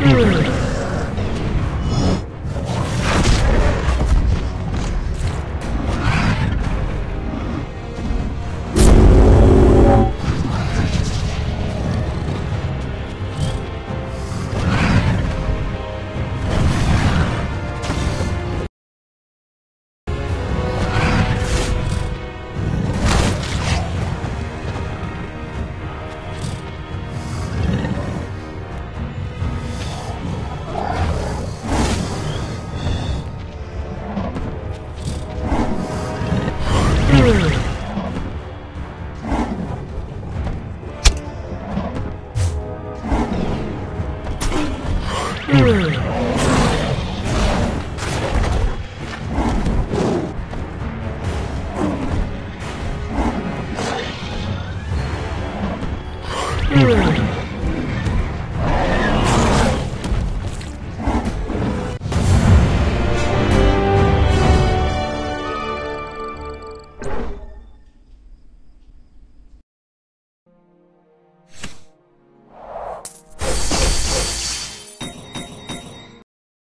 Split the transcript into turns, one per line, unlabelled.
Mm-hmm. Hmm.